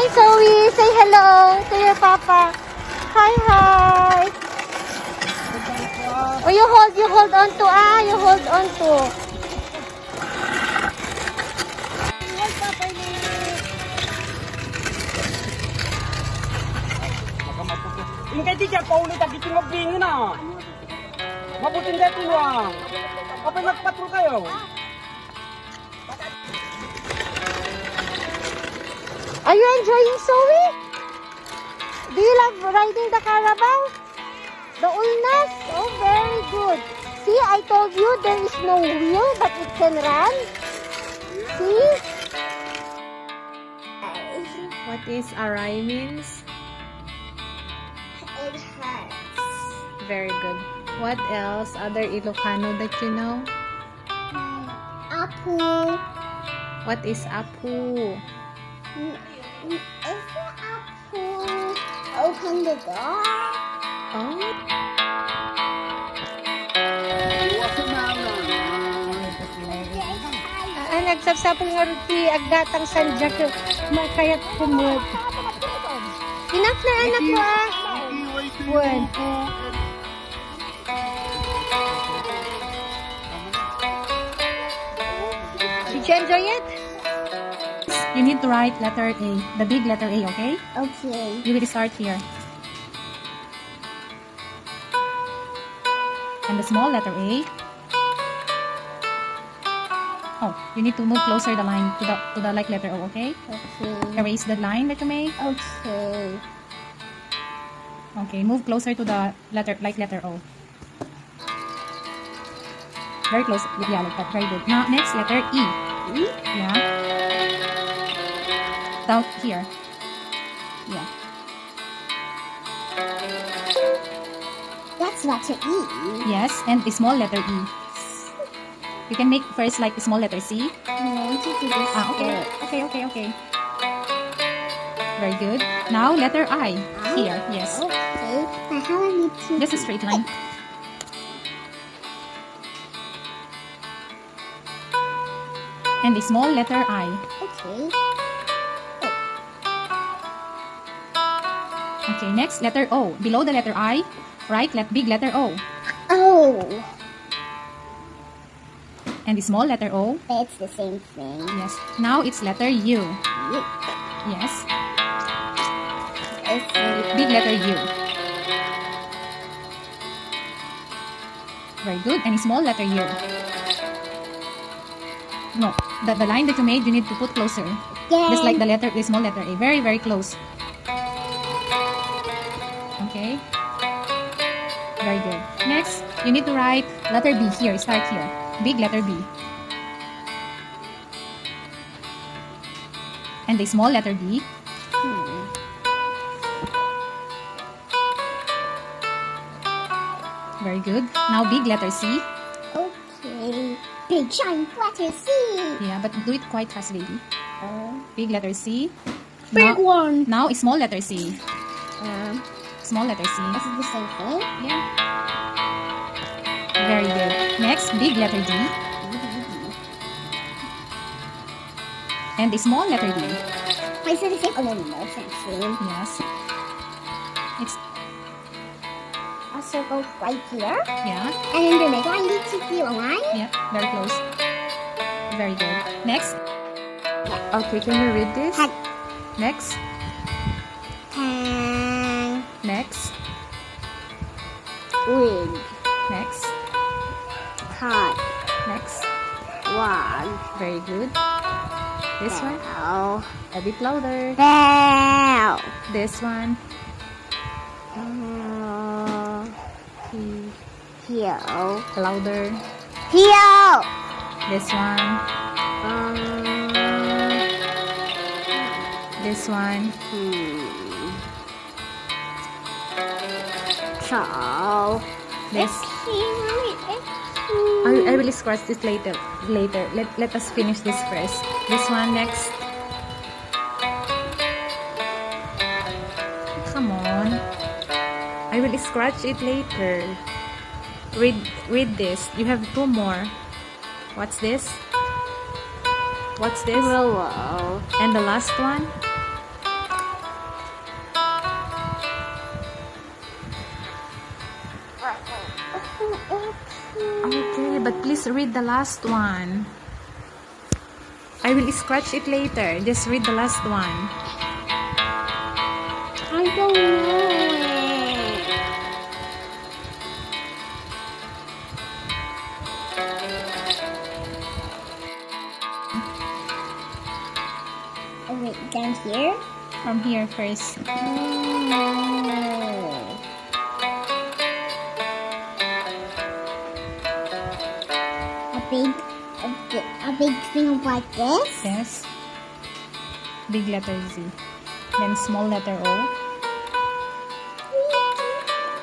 Hi, Zoe. Say hello to your papa. Hi, hi. Oh, you hold, you hold on to, ah, you hold on to. Yung kay Tika, paulit ang kiting magbingi na. Mabuting dito lang. Kapag nagpatrol kayo. Are you enjoying Zoe? Do you love riding the Carabao? The ulnas? Oh, very good. See, I told you there is no wheel, but it can run. See? What is aray means? It hurts. Very good. What else? Other Ilocano that you know? Apu. What is apu? Is the Apu open the door? Oh, Ah, nagsapsapol nga rin si agdatang sanjak makayat kumot. Enough na anak ko ah. One. Did you enjoy it? You need to write letter A, the big letter A, okay? Okay. You will start here. And the small letter A. Oh, you need to move closer the line to the to the like letter O, okay? Okay. Erase the line that you made. Okay. Okay, move closer to the letter like letter O. Very close. Yeah, like that. Very good. Now, next letter E. E? Yeah. Down here. Yeah. That's letter E. Yes, and a small letter E. You can make first like a small letter C. I want to do this Ah, okay. Okay, okay, okay. Very good. Now, letter I. Here, yes. Okay. Now how I need to Just a straight line. And a small letter I. Okay. Okay, next, letter O. Below the letter I, right, let big letter O. O. And the small letter O. It's the same thing. Yes. Now it's letter U. You. Yes. It's the Big letter U. Very good. And small letter U. No, the, the line that you made, you need to put closer. Just like the letter, the small letter A. Very, very close. Okay. Very good. Next, you need to write letter B here. Start here. Big letter B. And the small letter B. Very good. Now big letter C. Okay. Big giant letter C. Yeah, but do it quite fast, baby. Uh, Big letter C. big now, one. now a small letter C. Um, Small letter C. This is it the same thing? Yeah. Very good. Next, big letter D. And the small letter D. I said the same. Oh no, no, no, it's not the same. Yes. It's, A circle right here, yeah, and in the middle, I need to do a line. yeah, very close. Very good. Next. Okay, can you read this? Had Next. hang Next. wig Next. hot Next. one. Very good. This one. Ow. A bit louder. Ow. This one. Uh, He- here. Louder. Here. This one. Um. This one. Hmm. So. This. I, I will scratch this later. Later. Let let us finish this first. This one next. Come on. I will scratch it later. Read read this. You have two more. What's this? What's this? Willow. And the last one? But please read the last one. I will scratch it later. Just read the last one. I don't know. Oh, wait, down here? From here first. Oh. Big thing like this? Yes. Big letter Z. Then small letter O.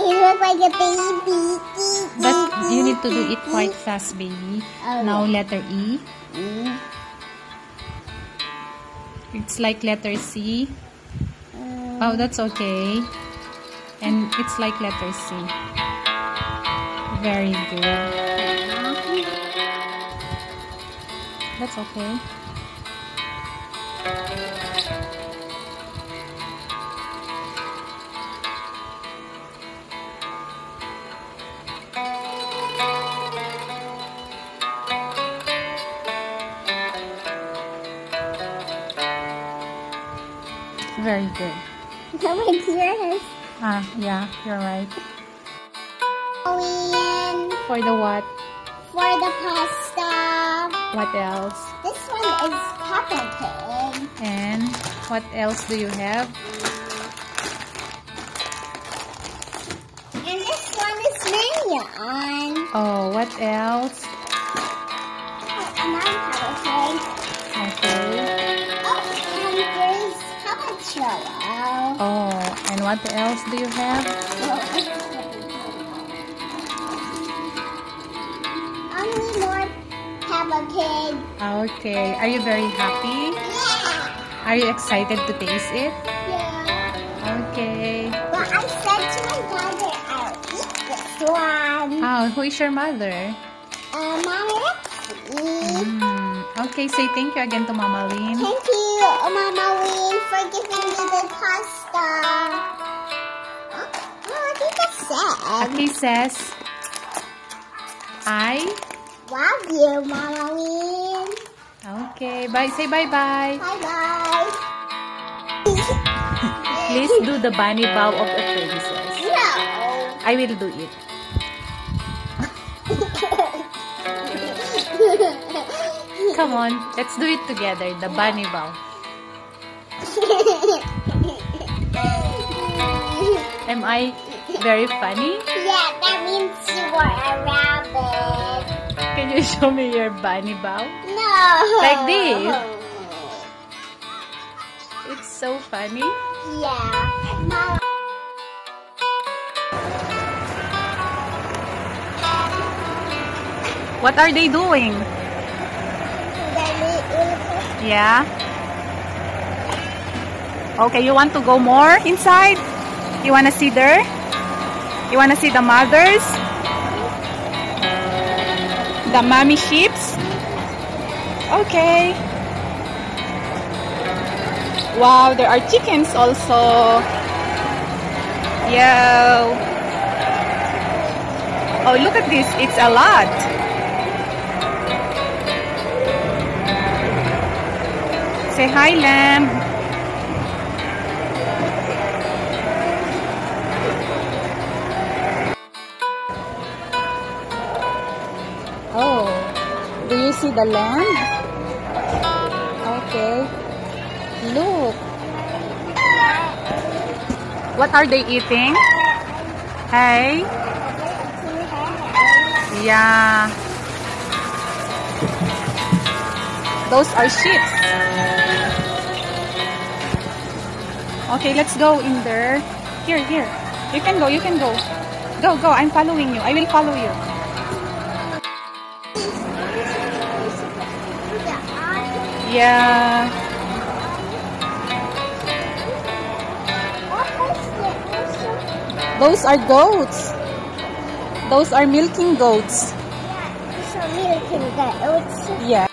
It looks like a baby. But you need to do it quite fast, baby. Okay. Now letter E. Mm. It's like letter C. Uh, Oh, that's okay. And it's like letter C. Very good. That's okay. Very good. Someone's here. Ah, yeah, you're right. For the what? for the pasta. What else? This one is Pig. And what else do you have? And this one is Minion. Oh, what else? Oh, another Pig. Okay. Oh, and there's Cello. Oh, and what else do you have? Peppa Pig. Okay. Are you very happy? Yeah. Are you excited to taste it? Yeah. Okay. But I said to my daughter, I'll eat this one. Oh, who is your mother? Uh, Mama. Hmm. Okay, say thank you again to Mama Lynn. Thank you, Mama Lynn, for giving me the pasta. Oh, oh, I think I said. Okay, says, I. Love you, Mama Lynn. Okay, bye. Say bye-bye. Bye bye. Please do the bunny bow of the princess. No. I will do it. Come on, let's do it together. The bunny bow. Am I very funny? yeah, that means you are a rabbit. Can you show me your bunny bow? No. Like this? It's so funny. Yeah. Mama. What are they doing? Yeah. Okay, you want to go more inside? You want to see there? You want to see the mothers? The mommy sheeps? Okay. Wow, there are chickens also. Yeah. Oh, look at this. It's a lot. Say hi, lamb. See the lamb? Okay. Look. What are they eating? Hey. Yeah. Those are sheep. Okay, let's go in there. Here, here. You can go, you can go. Go, go. I'm following you. I will follow you. Yeah. Those are goats. Those are milking goats. So milking goats. Yeah.